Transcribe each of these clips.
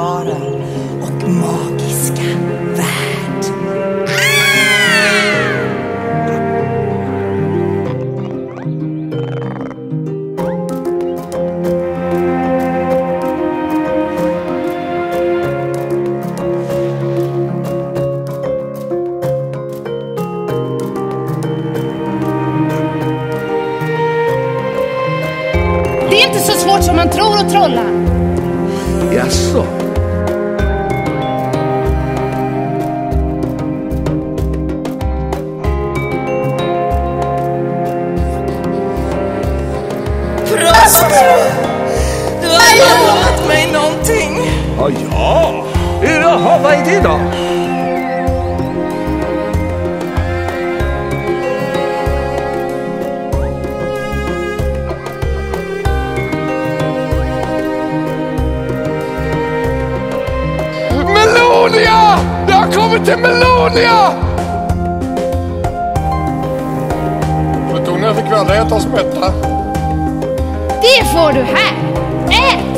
underbara och magiska värld. Det är inte så svårt som man tror att trolla. Jaså? Du har lovat mig någonting. Ja, ja. Jaha, vad är det då? Melonia! Det har kommit till Melonia! Jag fick väl äta spätta? Det får du här. Ät!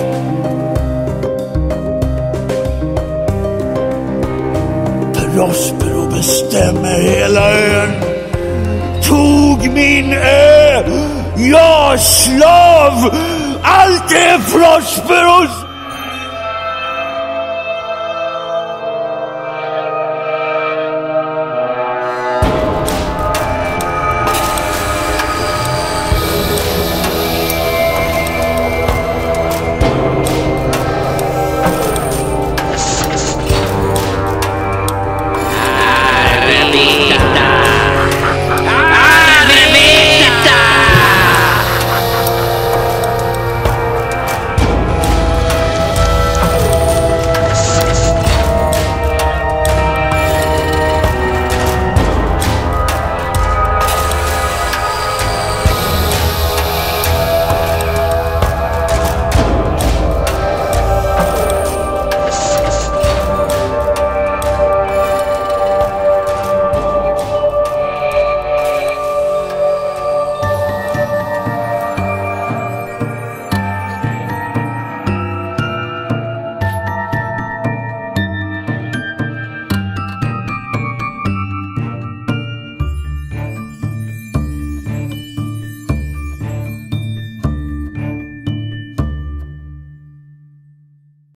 Prospero bestämmer hela ön. Tog min ö. Jag slav. Allt är Prosperos.